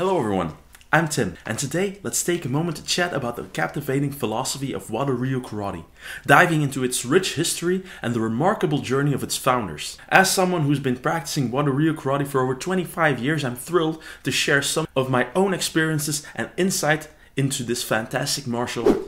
Hello everyone, I'm Tim, and today let's take a moment to chat about the captivating philosophy of Wado Ryu Karate, diving into its rich history and the remarkable journey of its founders. As someone who's been practicing Wado Ryu Karate for over 25 years, I'm thrilled to share some of my own experiences and insight into this fantastic martial art.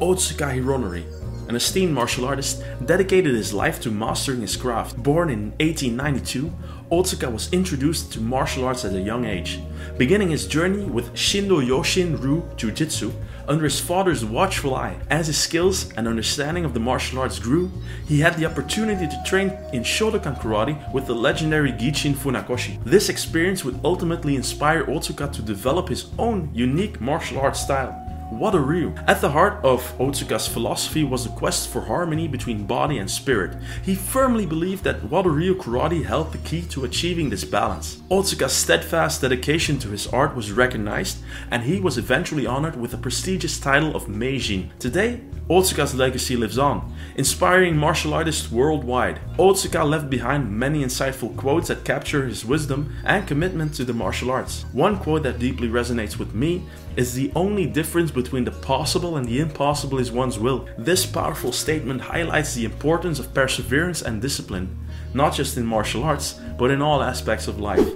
Otsuka Hironori, an esteemed martial artist, dedicated his life to mastering his craft. Born in 1892, Otsuka was introduced to martial arts at a young age, beginning his journey with Shindo Yoshin Ryu Jiu-Jitsu under his father's watchful eye. As his skills and understanding of the martial arts grew, he had the opportunity to train in Shotokan karate with the legendary Gichin Funakoshi. This experience would ultimately inspire Otsuka to develop his own unique martial arts style. Wado Ryu. At the heart of Otsuka's philosophy was the quest for harmony between body and spirit. He firmly believed that Wado Ryu karate held the key to achieving this balance. Otsuka's steadfast dedication to his art was recognized, and he was eventually honored with the prestigious title of Meijin. Today, Otsuka's legacy lives on, inspiring martial artists worldwide. Otsuka left behind many insightful quotes that capture his wisdom and commitment to the martial arts. One quote that deeply resonates with me is the only difference between the possible and the impossible is one's will. This powerful statement highlights the importance of perseverance and discipline, not just in martial arts, but in all aspects of life.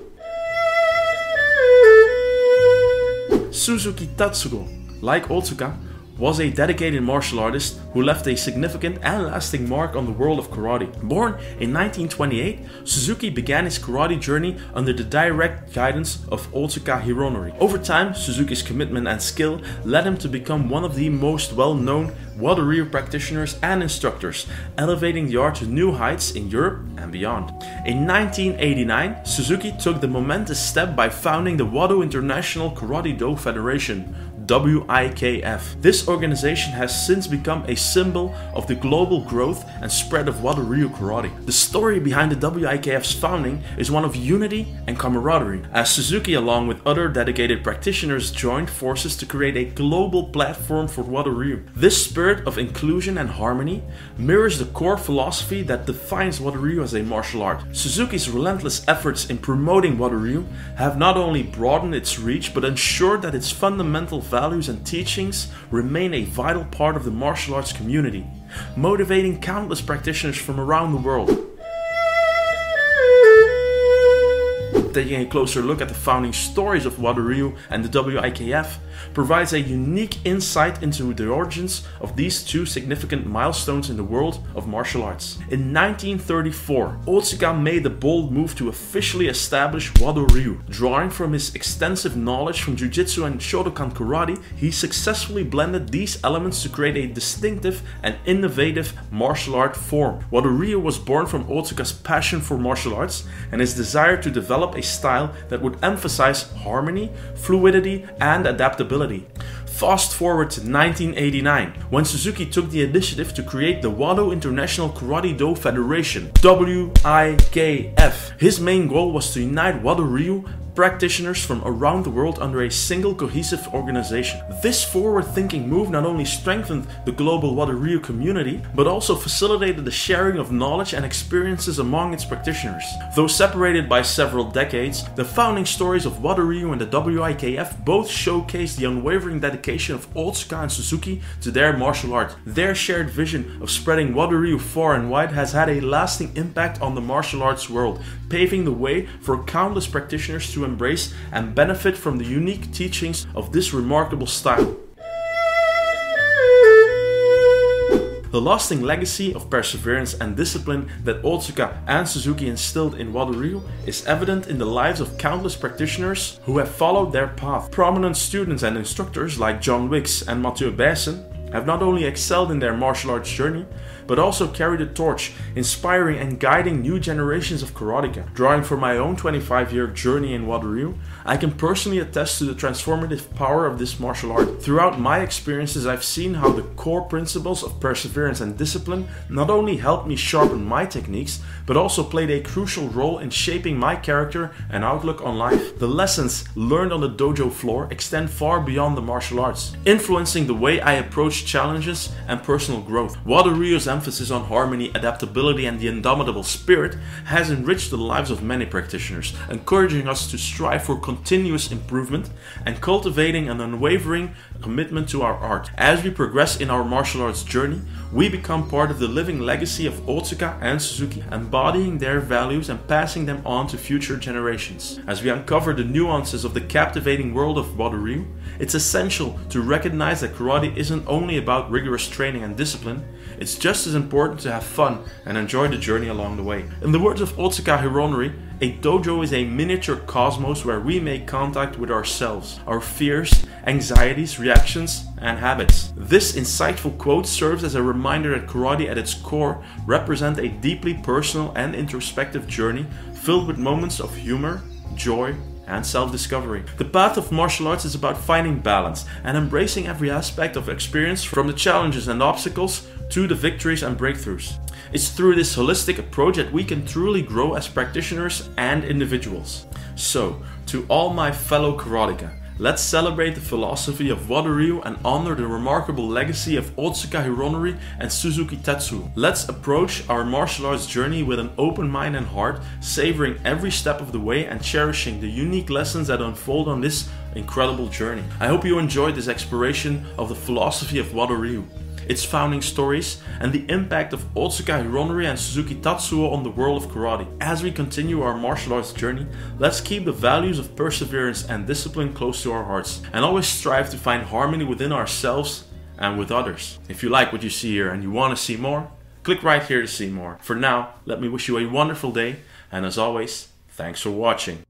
Suzuki Tatsuo, like Otsuka, was a dedicated martial artist who left a significant and lasting mark on the world of karate. Born in 1928, Suzuki began his karate journey under the direct guidance of Otsuka Hironori. Over time, Suzuki's commitment and skill led him to become one of the most well-known Wado Ryu practitioners and instructors, elevating the art to new heights in Europe and beyond. In 1989, Suzuki took the momentous step by founding the Wado International Karate Do Federation, WIKF. This organization has since become a symbol of the global growth and spread of Wado Ryu karate. The story behind the WIKF's founding is one of unity and camaraderie, as Suzuki along with other dedicated practitioners joined forces to create a global platform for Wado Ryu. This spirit of inclusion and harmony mirrors the core philosophy that defines Wado Ryu as a martial art. Suzuki's relentless efforts in promoting Wado Ryu have not only broadened its reach but ensured that its fundamental values and teachings remain a vital part of the martial arts community, motivating countless practitioners from around the world. Taking a closer look at the founding stories of Wado Ryu and the WIKF provides a unique insight into the origins of these two significant milestones in the world of martial arts. In 1934, Otsuka made the bold move to officially establish Wado Ryu. Drawing from his extensive knowledge from Jiu-Jitsu and Shotokan Karate, he successfully blended these elements to create a distinctive and innovative martial art form. Wado Ryu was born from Otsuka's passion for martial arts and his desire to develop a style that would emphasize harmony, fluidity, and adaptability. Fast forward to 1989, when Suzuki took the initiative to create the Wado International Karate Do Federation, WIKF. His main goal was to unite Wado Ryu practitioners from around the world under a single cohesive organization. This forward-thinking move not only strengthened the global Wado Ryu community, but also facilitated the sharing of knowledge and experiences among its practitioners. Though separated by several decades, the founding stories of Wado Ryu and the WIKF both showcase the unwavering dedication of Otsuka and Suzuki to their martial art. Their shared vision of spreading Wado Ryu far and wide has had a lasting impact on the martial arts world, paving the way for countless practitioners to embrace and benefit from the unique teachings of this remarkable style. The lasting legacy of perseverance and discipline that Otsuka and Suzuki instilled in Wado Ryu is evident in the lives of countless practitioners who have followed their path. Prominent students and instructors like John Wicks and Mathieu Bessem have not only excelled in their martial arts journey, but also carried the torch, inspiring and guiding new generations of karateka. Drawing from my own 25 year journey in Wado Ryu, I can personally attest to the transformative power of this martial art. Throughout my experiences, I've seen how the core principles of perseverance and discipline not only helped me sharpen my techniques, but also played a crucial role in shaping my character and outlook on life. The lessons learned on the dojo floor extend far beyond the martial arts, influencing the way I approach challenges and personal growth. Wado Ryu's emphasis on harmony, adaptability, and the indomitable spirit has enriched the lives of many practitioners, encouraging us to strive for continuous improvement and cultivating an unwavering commitment to our art. As we progress in our martial arts journey, we become part of the living legacy of Otsuka and Suzuki, embodying their values and passing them on to future generations. As we uncover the nuances of the captivating world of Wado it's essential to recognize that karate isn't only about rigorous training and discipline, it's just as important to have fun and enjoy the journey along the way. In the words of Otsuka Hironori, a dojo is a miniature cosmos where we make contact with ourselves, our fears, anxieties, reactions, and habits. This insightful quote serves as a reminder that karate at its core represents a deeply personal and introspective journey filled with moments of humor, joy, and self discovery. The path of martial arts is about finding balance and embracing every aspect of experience from the challenges and obstacles to the victories and breakthroughs. It's through this holistic approach that we can truly grow as practitioners and individuals. So, to all my fellow karateka, Let's celebrate the philosophy of Wado and honor the remarkable legacy of Otsuka Hironori and Suzuki Tatsuo. Let's approach our martial arts journey with an open mind and heart, savoring every step of the way and cherishing the unique lessons that unfold on this incredible journey. I hope you enjoyed this exploration of the philosophy of Wado its founding stories, and the impact of Otsuka Hironori and Suzuki Tatsuo on the world of karate. As we continue our martial arts journey, let's keep the values of perseverance and discipline close to our hearts, and always strive to find harmony within ourselves and with others. If you like what you see here and you want to see more, click right here to see more. For now, let me wish you a wonderful day, and as always, thanks for watching.